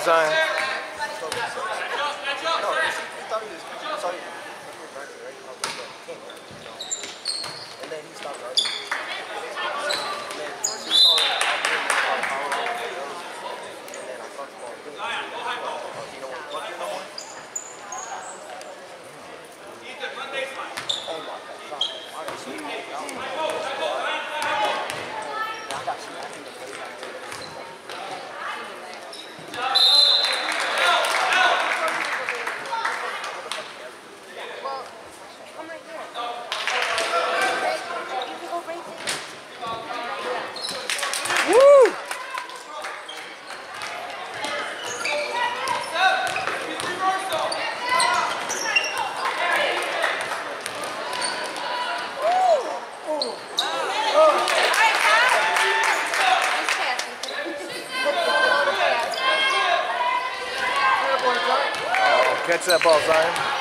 Zion. That ball, Zion.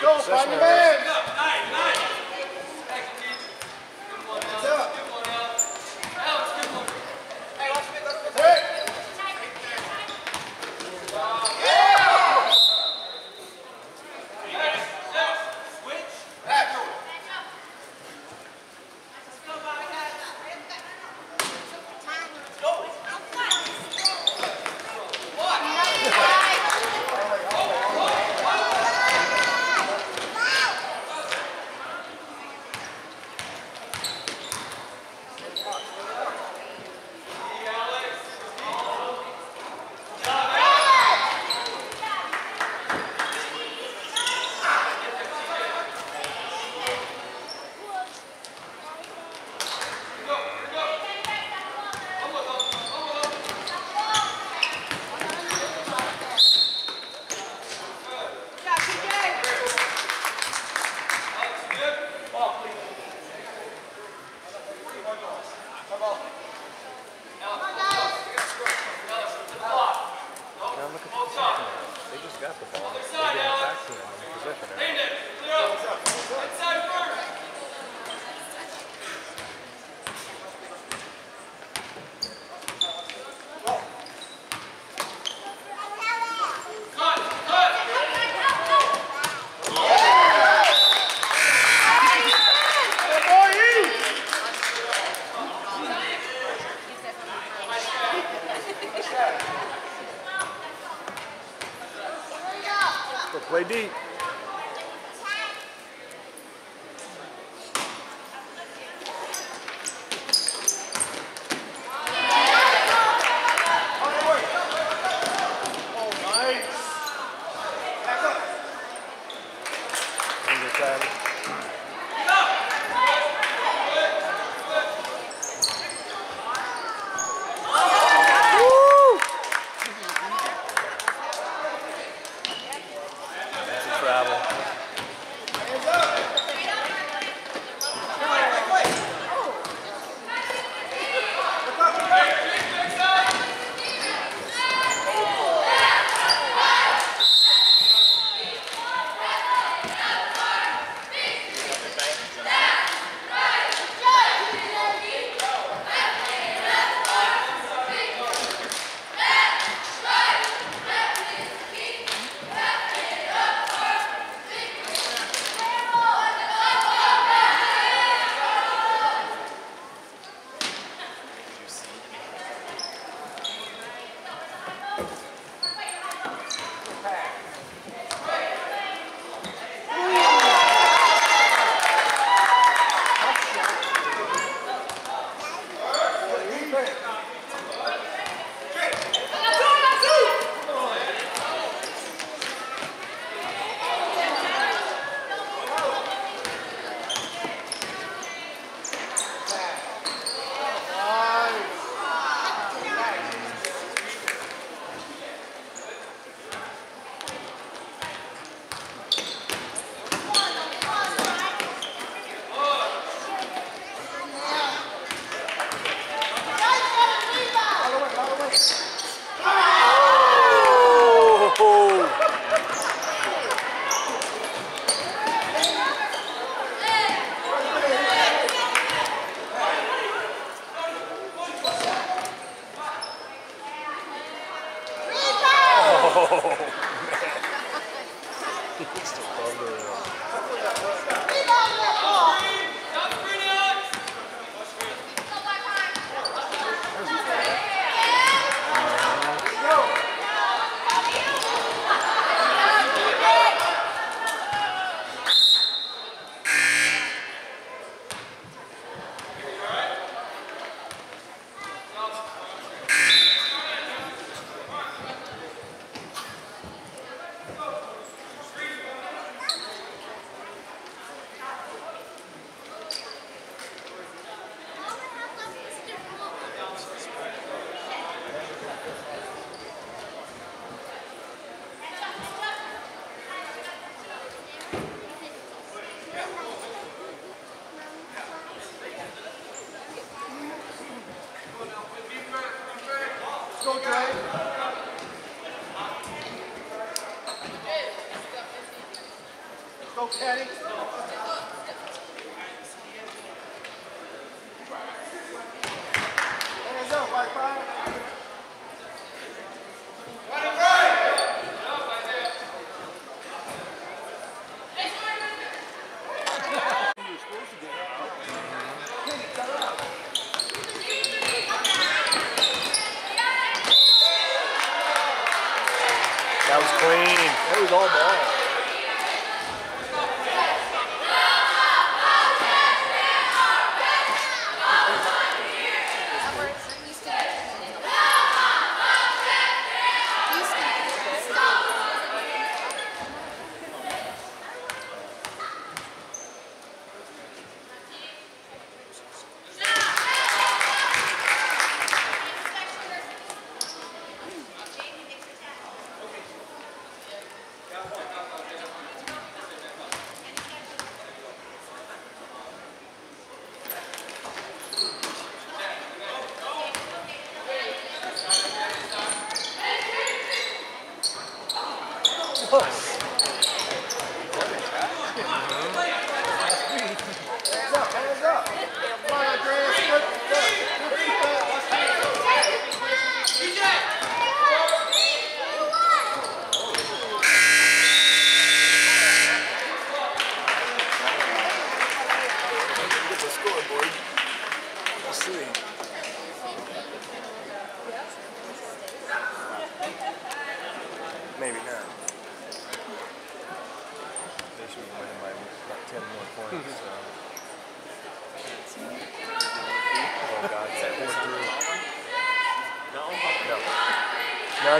Let's go, fighting man.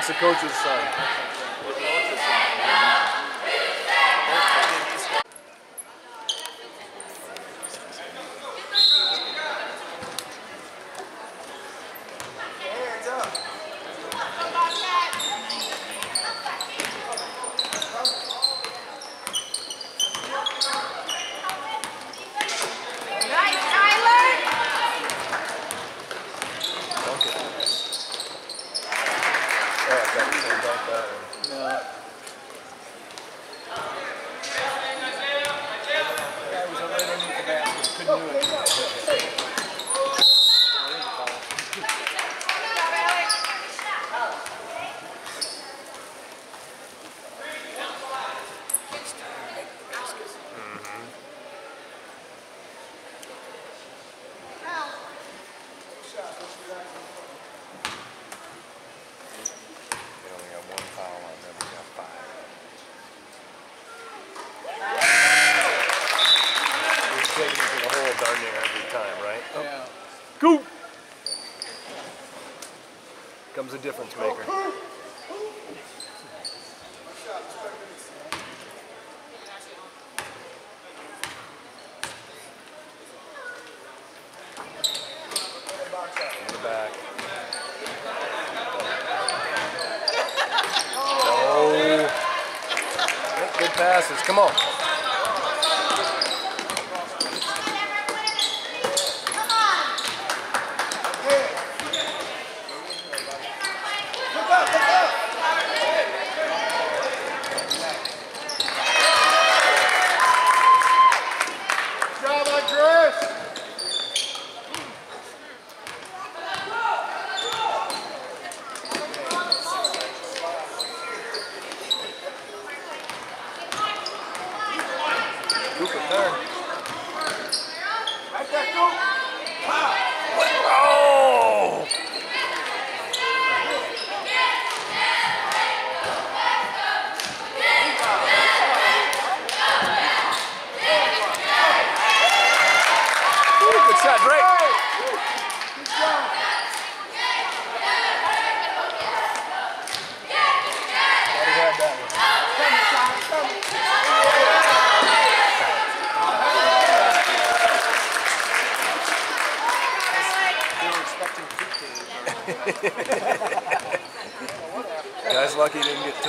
The coach's son.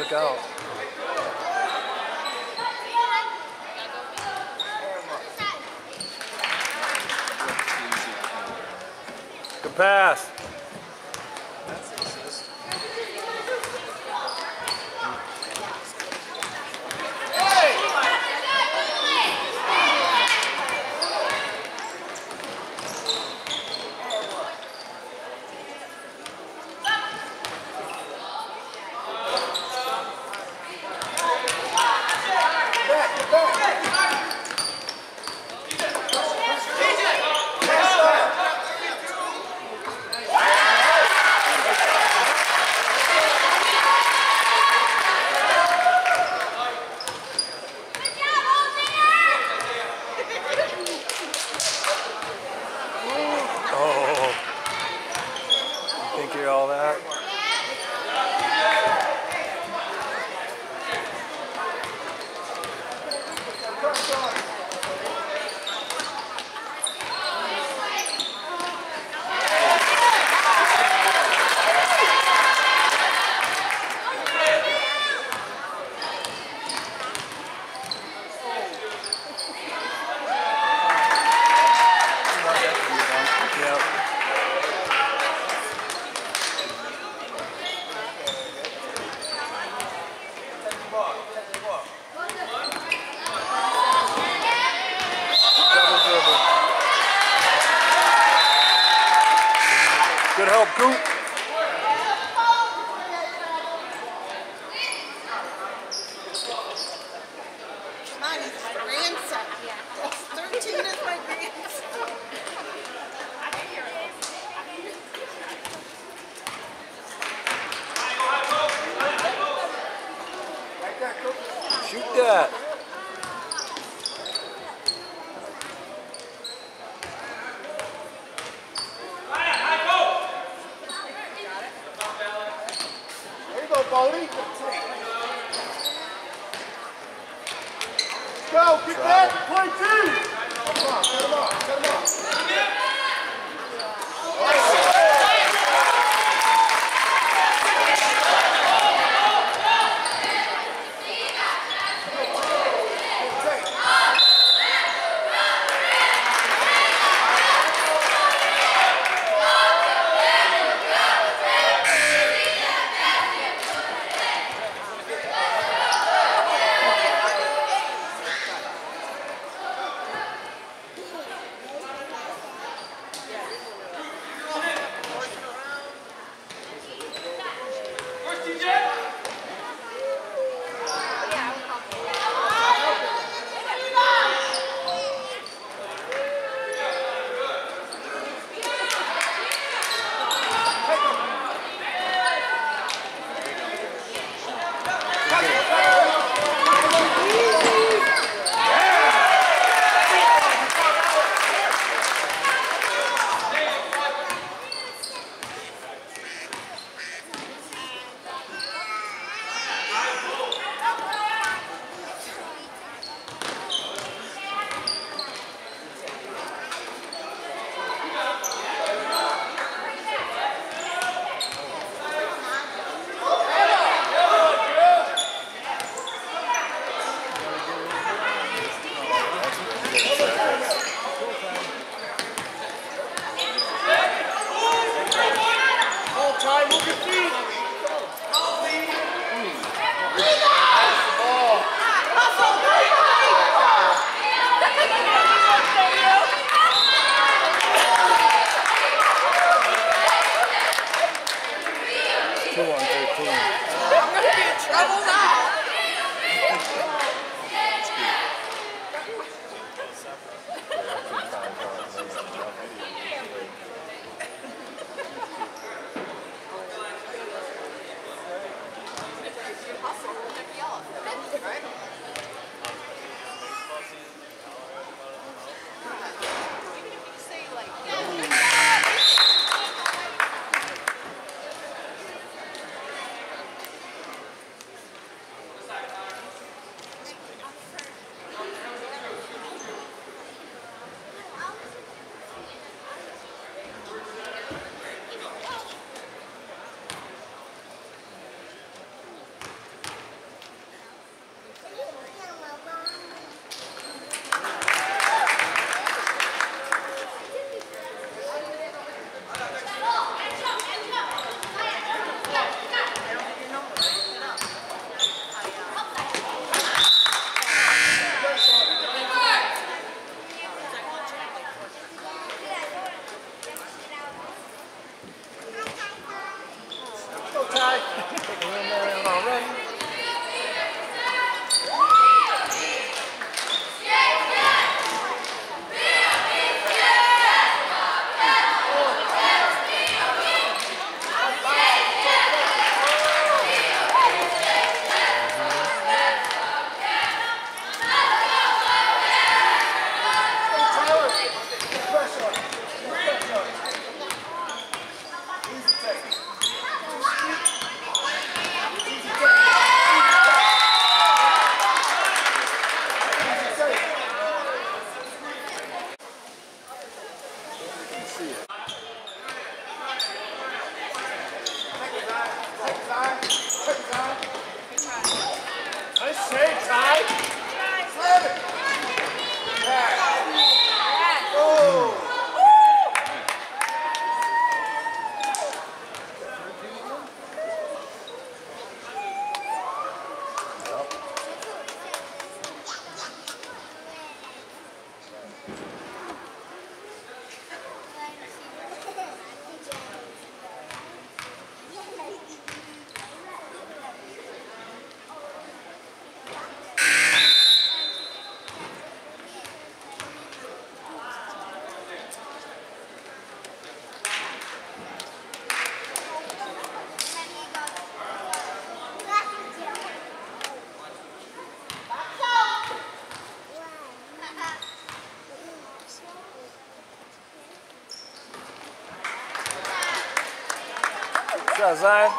Didn't shot, Zion.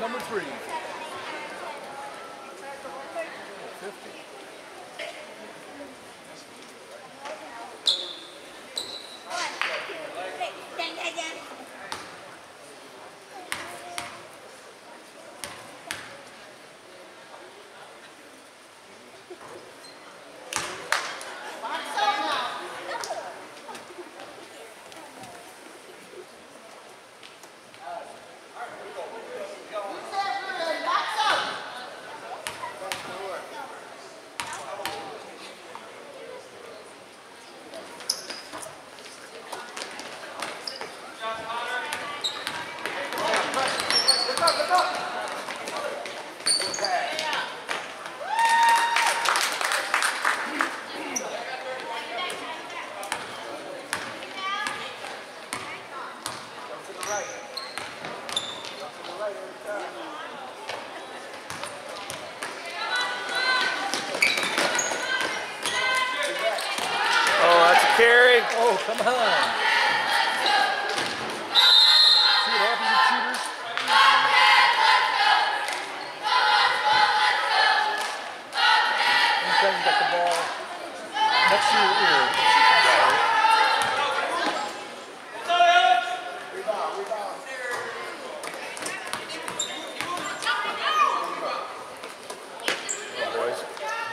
number three.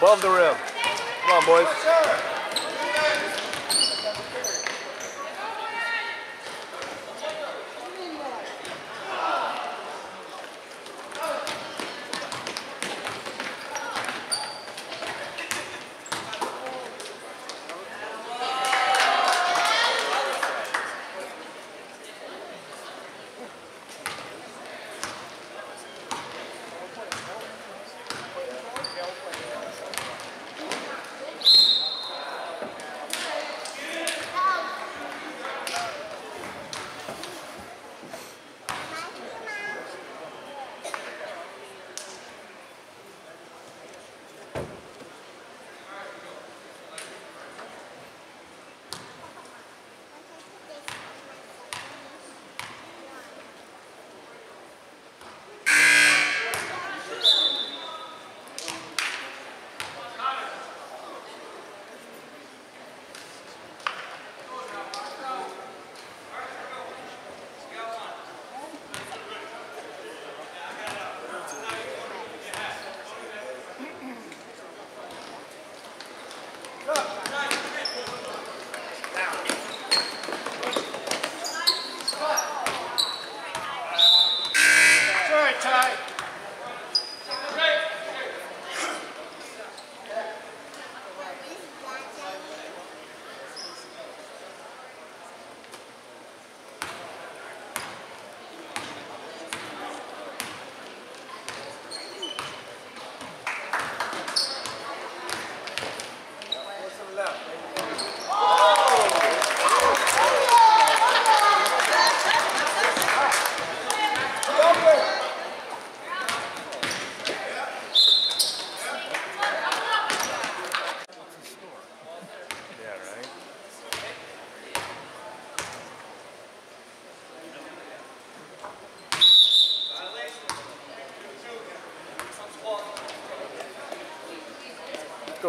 Above the rim. Come on, boys.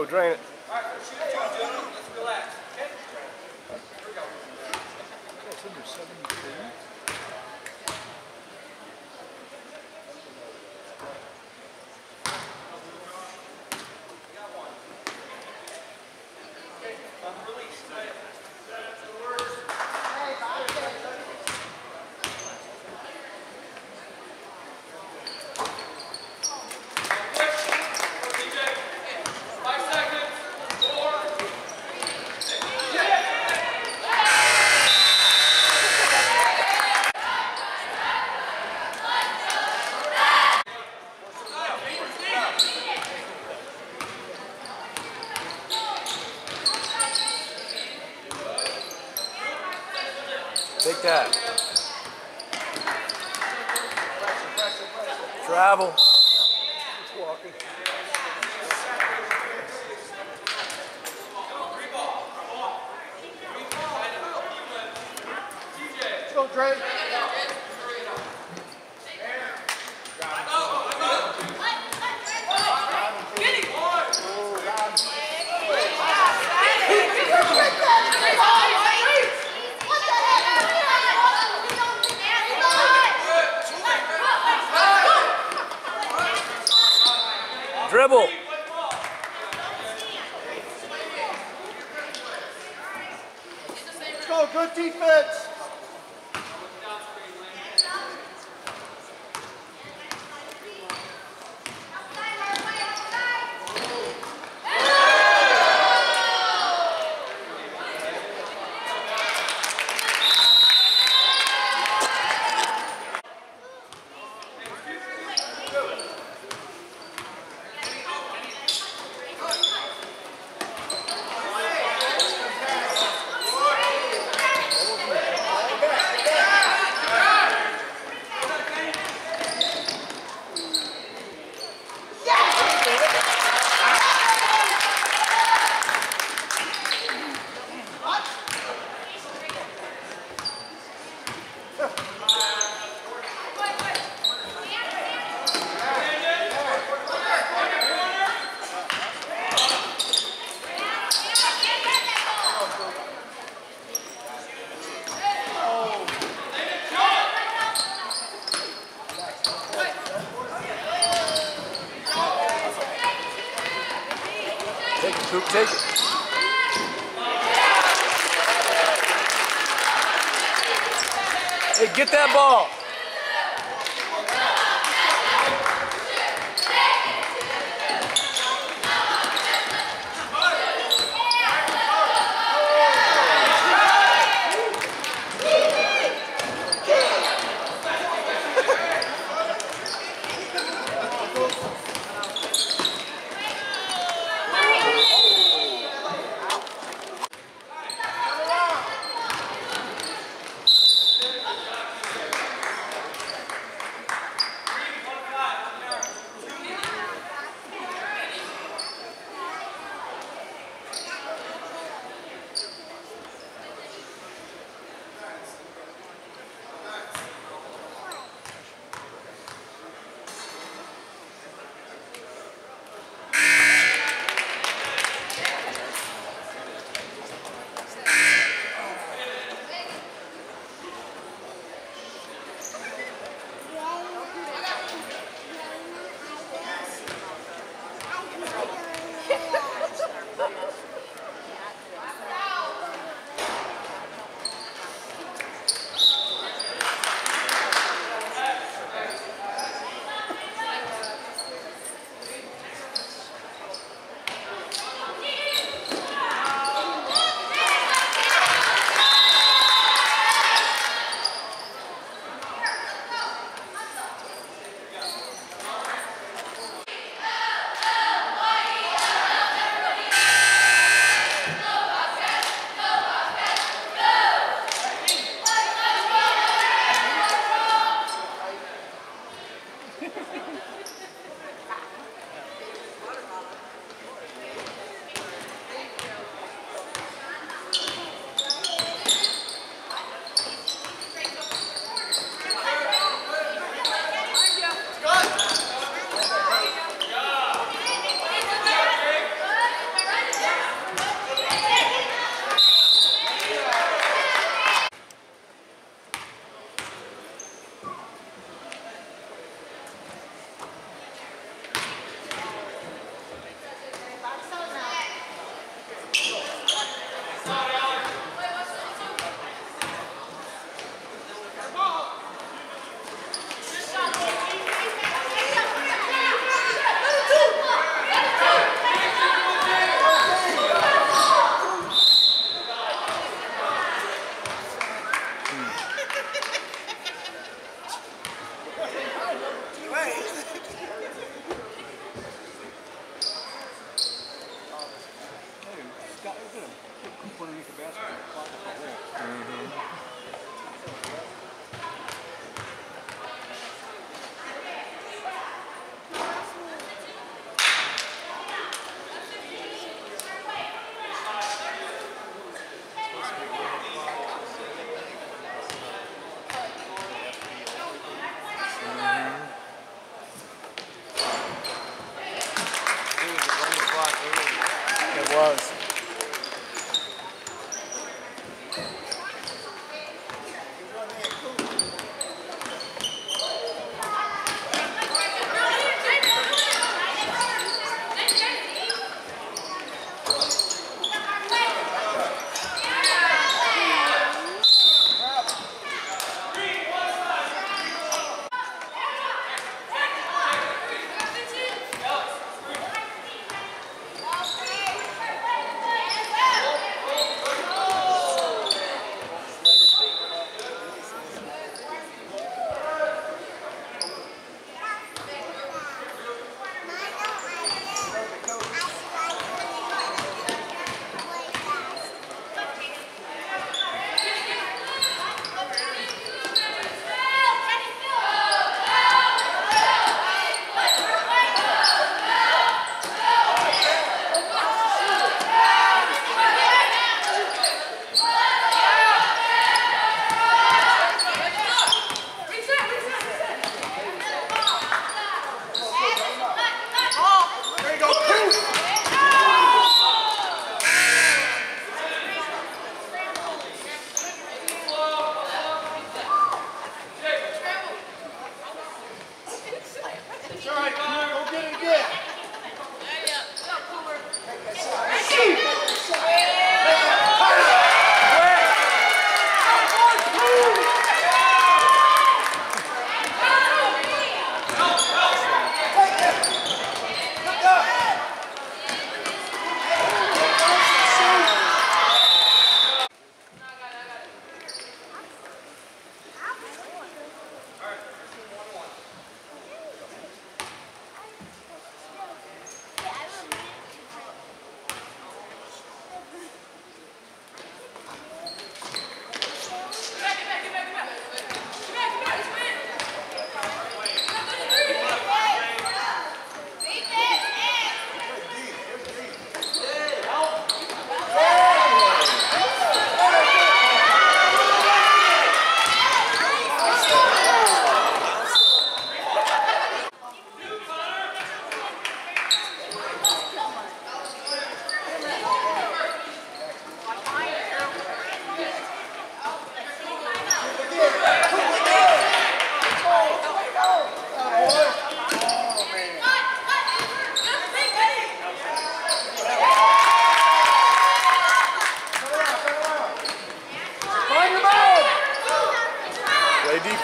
drain it.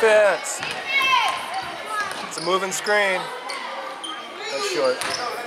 Defense. It's a moving screen. That's short.